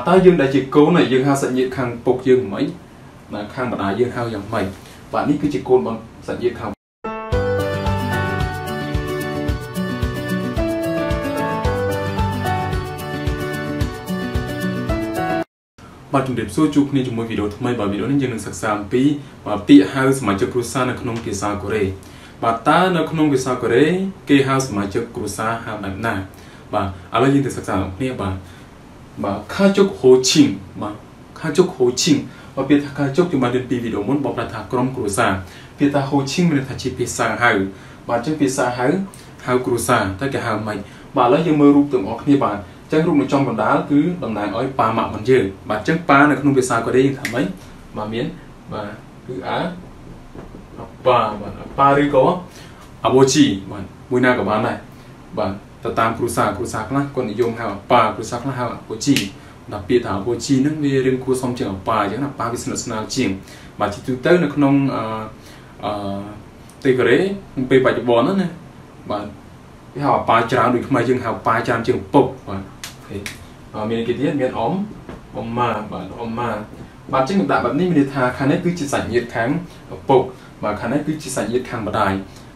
តើយើងដែលជាកូនហើយយើងហៅសាច់ញាតិខាងពុកយើងមិនណាខាងម្ដាយយើងហៅយ៉ាងម៉េចបាទនេះគឺជាកូនរបស់សាច់ញាតិខាងបាទជំរាបសួរជួបគ្នាជាមួយវីដេអូថ្មីបាទវីដេអូនេះយើងនឹងសិក្សាអំពីបាទពាក្យហៅសមាជិកគ្រួសារនៅក្នុងភាសាកូរ៉េបាទតើនៅក្នុងភាសាកូរ៉េគេហៅសមាជិកគ្រួសារហៅបែបណាបាទឥឡូវយើងទៅសិក្សាគ្នាបាទ បាទខាជុកហូឈីងបាទខាជុកហូឈីងបើពាក្យថាខាជុកយើងបានរៀនពីវីដេអូមុនបងប្រាប់ថាក្រុមគ្រួសារពាក្យថាហូឈីងមានន័យថាជាភាសាហៅបាទអញ្ចឹងភាសាហៅហៅគ្រួសារតែគេហៅមិនបាទឥឡូវយើងមើលរូបទាំងអស់គ្នាបាទចឹងរូបនៅចំកណ្ដាលគឺតំណាងឲ្យប៉ាម៉ាក់របស់យើងបាទអញ្ចឹងប៉ានៅក្នុងភាសាកូរ៉េយើងថាម៉េចបាទមានបាទគឺអាប៉ាបាទប៉ាឬក៏អាបូជីបាទមួយណាក៏បានដែរបាទ ទៅតាមគ្រួសារគ្រួសារខ្លះគាត់និយមហៅអាប៉ាគ្រួសារខ្លះហៅអាបូជីដល់ពាក្យថាអាបូជីហ្នឹងវារឿងគួរសមជាងអាប៉ាអញ្ចឹងណាប៉ាវាស្និទ្ធស្នាលជាងបាទជាទូទៅនៅក្នុងអឺអឺទីកូរ៉េពេលបច្ចុប្បន្នណាបាទគេហៅអាប៉ាច្រើនដូចខ្មែរយើងហៅប៉ាច្រើនជាងពុកបាទអូខេមានគេទៀតមានអ៊ំអ៊ំម៉ាបាទអ៊ំម៉ាបាទចឹងដាក់បែបនេះមានន័យថាខាងនេះគឺជាសាច់ញាតិខាងឪពុកបាទខាងនេះគឺជាសាច់ញាតិខាងម្ដាយ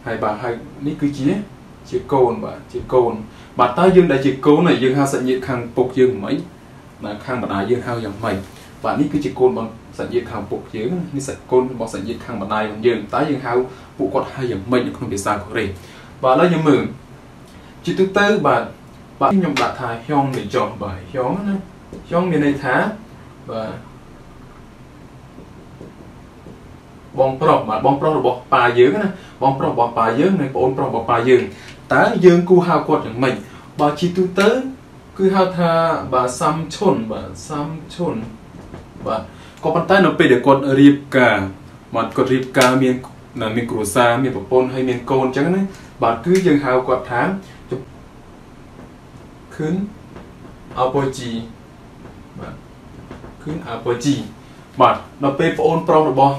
ហើយបាទហើយនេះគឺជា ជាកូនបាទជាកូនបាទតើយើងដែលជាកូនហើយយើងហៅសាច់ញាតិខាងពុកយើងមិនណាខាងម្ដាយយើងហៅយ៉ាងម៉េចបាទនេះគឺជាកូនរបស់សាច់ញាតិខាងពុកយើងនេះសាច់កូនរបស់សាច់ញាតិខាងម្ដាយរបស់យើងតើយើងហៅពួកគាត់ហៅយ៉ាងម៉េចនៅក្នុងភាសាកូរ៉េបាទឥឡូវយើងមើលជាទូទៅបាទបាទខ្ញុំដាក់ថាហျងនេះចុះបាទហျងណាហျងមានន័យថាបាទបងប្រុសបាទបងប្រុសរបស់ប៉ាយើងណាបងប្រុសរបស់ប៉ាយើងនិងប្អូនប្រុសរបស់ប៉ាយើង តើយើងគូហៅគាត់យ៉ាងម៉េចបើជីទូទៅគឺហៅថាបាទសាំឈុនបាទសាំឈុនបាទក៏ប៉ុន្តែនៅពេលដែលគាត់រៀបការបាទគាត់រៀបការមានមានគ្រួសារមានប្រពន្ធហើយមានកូនអញ្ចឹងណាបាទគឺយើងហៅគាត់ថាខឹងអបជីបាទខឹងអបជីបាទដល់ពេលប្អូនប្រុសរបស់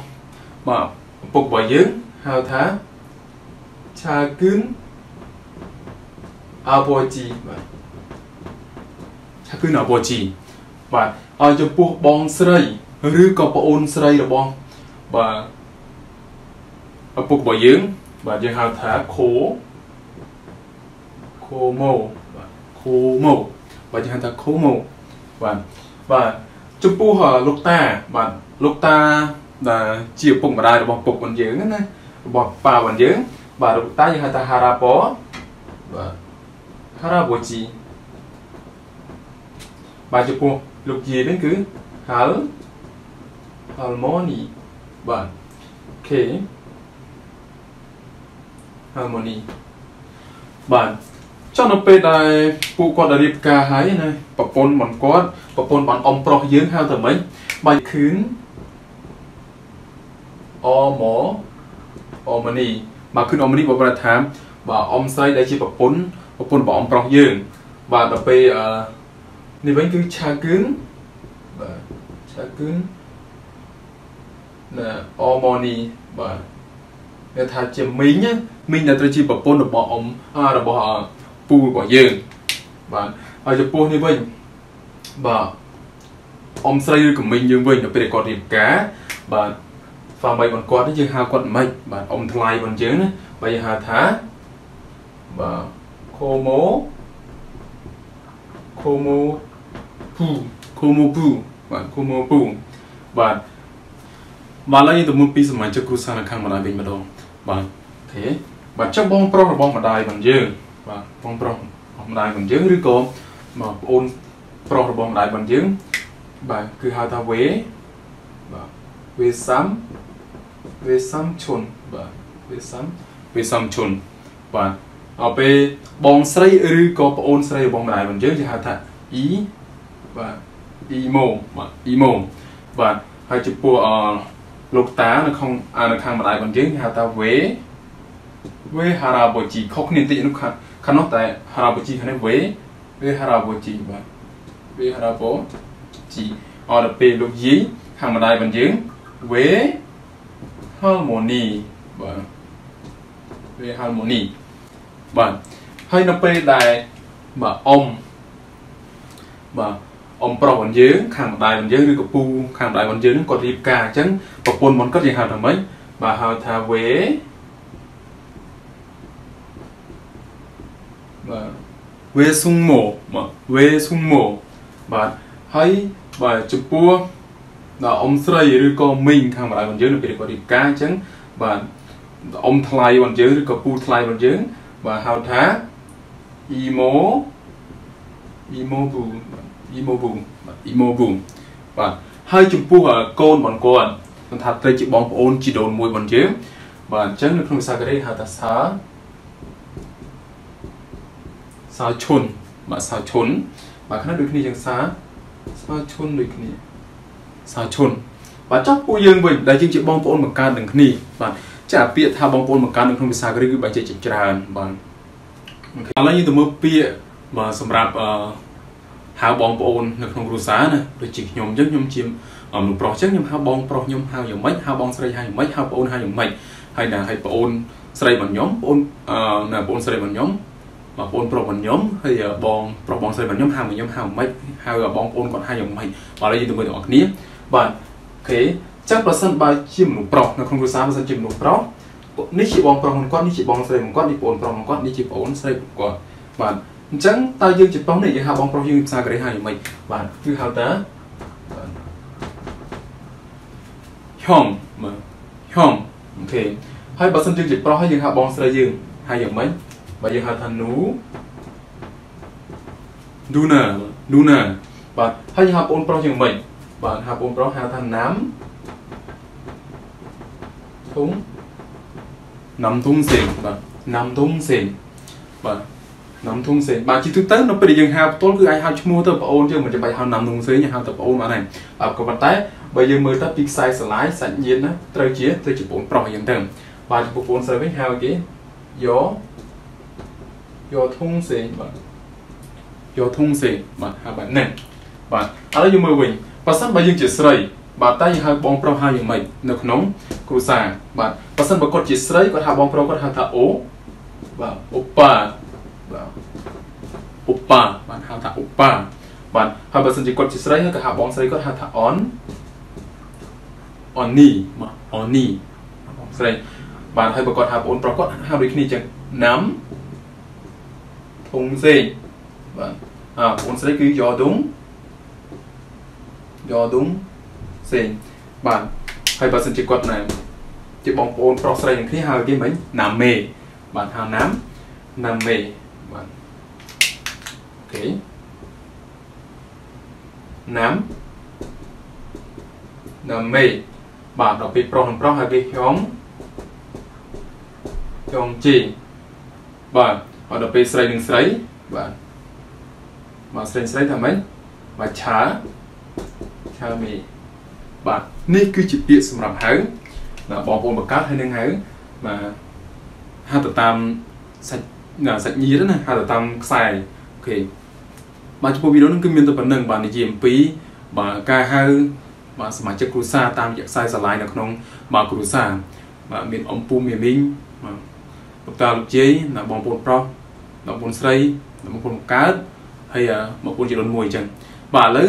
បាទឪពុករបស់យើងហៅថាឆាគឹង អាប៉ូជីបាទឆាគឹនអាប៉ូជីបាទឲ្យចំពោះបងស្រីឬក៏ប្អូនស្រីរបស់បាទឪពុករបស់យើង បាទយើងហៅថាខូខូម៉ូខូម៉ូបាទយើងហៅថាខូម៉ូបាទបាទចំពោះលោកតាបាទលោកតាដែលជាឪពុកម្ដាយរបស់ពុករបស់យើងណារបស់ប៉ារបស់យើងបាទលោកតាយើងហៅថាហារ៉ាប៉បាទ ហារ៉ាបូជីបាទចំពោះលោកយាយនេះគឺហាល់ហាល់ម៉ូនីបាទអូខេហាល់ម៉ូនីបាទចុះនៅពេលដែលពួកគាត់រៀបការហើយណាប្រពន្ធរបស់គាត់ប្រពន្ធបានអ៊ំប្រុសយើងហៅទៅម៉េចបាយខឿនអម៉អម៉នីបាទខឿនអម៉នីបើប្រថាបាទអ៊ំស្រីដែលជាប្រពន្ធ ប្រពន្ធរបស់អ៊ំប្រុសយើងបាទដល់ពេលអឺនេះវិញគឺឆាគឿនបាទឆាគឿនណាអម៉នីបាទគេថាជាមីងមីងដែលត្រូវជាប្រពន្ធរបស់អ៊ំរបស់ពូរបស់យើងបាទហើយចំពោះនេះវិញបាទអ៊ំស្រីឬកមីងយើងវិញនៅពេលគាត់រៀបការបាទហ្វាមីរបស់គាត់នេះយើងហៅគាត់មិនបាទអ៊ំថ្លៃរបស់យើងណាបាទយើងហៅថាបាទ ខូម៉ូខូម៉ូពូខូម៉ូពូបាទខូម៉ូពូបាទបាទឡើយទៅមុនពីសមាជិកគ្រួសារនៅខាងម្ដាយវិញម្ដងបាទអូខេបាទចុះបងប្រុសរបស់ម្ដាយរបស់យើងបាទបងប្រុសម្ដាយរបស់យើងឬក៏បងប្អូនប្រុសរបស់ម្ដាយរបស់យើងបាទគឺហៅថាវេបាទវេសាំវេសាំឈុនបាទវេសាំវេសាំឈុនបាទ ដល់ពេលបងស្រីឬក៏ប្អូនស្រីរបស់ម្ដាយរបស់យើងគេហៅថាអ៊ីបាទអ៊ីម៉ូបាទអ៊ីម៉ូបាទហើយចំពោះអលោកតានៅក្នុងនៅខាងម្ដាយរបស់យើងគេហៅថាវេវេហារ៉ាបូជីខុសគ្នាបន្តិចនោះខាងខាងនោះតែហារ៉ាបូជីខាងនេះវេវេហារ៉ាបូជីបាទវេហារ៉ាបូជីអត់ដល់ពេលលោកយីខាងម្ដាយរបស់យើងវេហាល់ម៉ូនីបាទវេហាល់ម៉ូនី បាទហើយនៅពេលដែលបាទអ៊ំបាទអ៊ំប្រុសរបស់យើងខាងម្ដាយរបស់យើងឬក៏ពូខាងម្ដាយរបស់យើងគាត់រៀបការអញ្ចឹងប្រពន្ធរបស់គាត់យើងហៅថាម៉េចបាទហៅថាវេបាទវេសុងម៉ូបាទវេសុងម៉ូបាទហើយបាទចំពោះដល់អ៊ំស្រីឬក៏មីងខាងម្ដាយរបស់យើងនៅពេលគាត់រៀបការអញ្ចឹងបាទអ៊ំថ្លៃរបស់យើងឬក៏ពូថ្លៃរបស់យើង បាទហៅថាអ៊ីម៉ូអ៊ីម៉ូប៊ូអ៊ីម៉ូប៊ូអ៊ីម៉ូប៊ូបាទហើយចំពោះកូនរបស់គាត់គាត់ថាត្រូវជាបងប្អូនជីដូនមួយរបស់យើងបាទអញ្ចឹងនៅក្នុងភាសាកូរ៉េហៅថាសាសាឈុនបាទសាឈុនបាទខ្លះដូចគ្នាជាងសាសាឈុនដូចគ្នាសាឈុនបាទចុះពួកយើងវិញដែលយើងជាបងប្អូនបង្កើតនឹងគ្នាបាទ ចាពាក្យថាបងប្អូនបង្កើតនៅក្នុងភាសាកូរ៉េគឺបែរជាច្រើនបាទឥឡូវយើងទៅមើលពាក្យបាទសម្រាប់អឺហៅបងប្អូននៅក្នុងគ្រួសារណាដូចជាខ្ញុំអញ្ចឹងខ្ញុំជាមនុស្សប្រុសអញ្ចឹងខ្ញុំហៅបងប្រុសខ្ញុំហៅយ៉ាងម៉េចហៅបងស្រីហៅយ៉ាងម៉េចហៅប្អូនហៅយ៉ាងម៉េចហើយណាហើយប្អូនស្រីរបស់ខ្ញុំប្អូនអឺណាប្អូនស្រីរបស់ខ្ញុំបងប្អូនប្រុសរបស់ខ្ញុំហើយបងប្រុសបងស្រីរបស់ខ្ញុំហៅខ្ញុំហៅម៉េចហៅបងប្អូនគាត់ហៅយ៉ាងម៉េចបាទយើងទៅមើលទាំងអស់គ្នាបាទអូខេ ចឹងប្រសិនបើជាមនុស្សប្រុសនៅក្នុងគ្រួសារប្រសិនជាមនុស្សប្រុសនេះជាបងប្រុសរបស់គាត់នេះជាបងស្រីរបស់គាត់នេះប្អូនប្រុសរបស់គាត់នេះជាប្អូនស្រីរបស់គាត់បាទអញ្ចឹងតើយើងជាប្រុសនេះយើងហៅបងប្រុសយើងភាសាកូរ៉េហៅយ៉ាងម៉េចបាទគឺហៅថាហុងមើលហុងអូខេហើយបើសិនយើងជាប្រុសហើយយើងហៅបងស្រីយើងហៅយ៉ាងម៉េចបាទយើងហៅថានូឌូណាឌូណាបាទហើយយើងហៅបងប្រុសយ៉ាងម៉េចបាទហៅបងប្រុសហៅថាណាំ ធុងណាំធុងសេងបាទណាំធុងសេងបាទណាំធុងសេងបាទជាទូទៅនៅពេលដែលយើងហៅផ្ទាល់គឺអាចហៅឈ្មោះទៅប្អូនយើងមិនចាំបាច់ហៅណាំធុងសេងហៅទៅប្អូនបានហើយបាទក៏ប៉ុន្តែបើយើងមើលទៅពីខ្សែស្រឡាយសាច់ញាតិណាត្រូវជាត្រូវជាប្អូនប្រុសអញ្ចឹងទៅបាទចំពោះប្អូនស្រីវិញហៅគេយោយោធុងសេងបាទយោធុងសេងបាទហៅបែបហ្នឹងបាទឥឡូវយើងមើលវិញបើសិនបើយើងជាស្រី បាទតែយើងហៅបងប្រុសហៅយ៉ាងម៉េចនៅក្នុងគ្រួសារបាទបើសិនបើគាត់ជាស្រីគាត់ហៅបងប្រុសគាត់ហៅថាអូបាទអូប៉ាបាទអូប៉ាបាទហៅថាអូប៉ាបាទហើយបើសិនជាគាត់ជាស្រីហើយក៏ហៅបងស្រីគាត់ហៅថាអនអននីបាទអននីបងស្រីបាទហើយបើគាត់ហៅបងប្រុសគាត់ហៅដូចគ្នាចឹងណាំធុងសេងបាទអើបងស្រីគឺយ៉ដុងយ៉ដុង សេងបាទហើយបើសិនជាគាត់ណាជាបងប្អូនប្រុសស្រីនឹងគ្នាហៅគេមិញណាមេបាទហៅណាំណាមេបាទអូខេណាំណាមេបាទដល់ពេលប្រុសនិងប្រុសហៅគេខ្ញុំខ្ញុំជីបាទហើយដល់ពេលស្រីនិងស្រីបាទបាទស្រីស្រីថាម៉េចបាទឆាឆាមេ បាទនេះគឺជាពាក្យសម្រាប់ហៅបាទបងប្អូនបង្កើតហើយនឹងហៅបាទហៅទៅតាមសាច់សាច់ញាតិណាហៅទៅតាមខ្សែអូខេបាទចំពោះវីដេអូនេះគឺមានតែប៉ុណ្្នឹងបាទនិយាយអំពីបាទការហៅបាទសមាជិកគ្រួសារតាមរយៈខ្សែស្រឡាយនៅក្នុងបាទគ្រួសារបាទមានអំពូមីមីងបាទលោកតាលោកជ័យណាបងប្អូនប្រុសបងប្អូនស្រីបងប្អូនបង្កើតហើយបងប្អូនជីដូនមួយអញ្ចឹងបាទឥឡូវ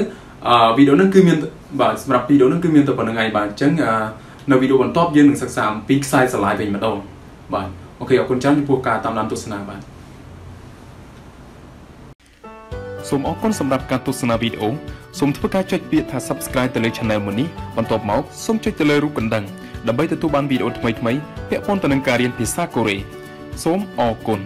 អឺវីដេអូនេះគឺមាន បាទសម្រាប់វីដេអូនេះគឺមានតែប៉ុណ្្នឹងឯងបាទអញ្ចឹងនៅវីដេអូបន្ទាប់យើងនឹងសិក្សាអំពីខ្សែស្រឡាយវិញម្ដងបាទអូខេអរគុណច្រើនចំពោះការតាមដានទស្សនាបាទសូមអរគុណសម្រាប់ការទស្សនាវីដេអូសូមធ្វើការចុចពាក្យថា Subscribe ទៅលើ Channel មួយនេះបន្ទាប់មកសូមចុចទៅលើរូបកណ្ដឹងដើម្បីទទួលបានវីដេអូថ្មីៗពាក់ព័ន្ធទៅនឹងការរៀនភាសាកូរ៉េសូមអរគុណ